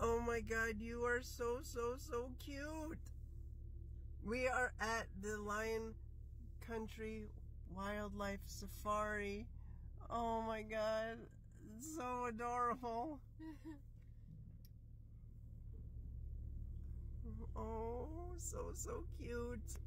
Oh my god, you are so, so, so cute. We are at the Lion Country Wildlife Safari. Oh my god, it's so adorable. oh, so, so cute.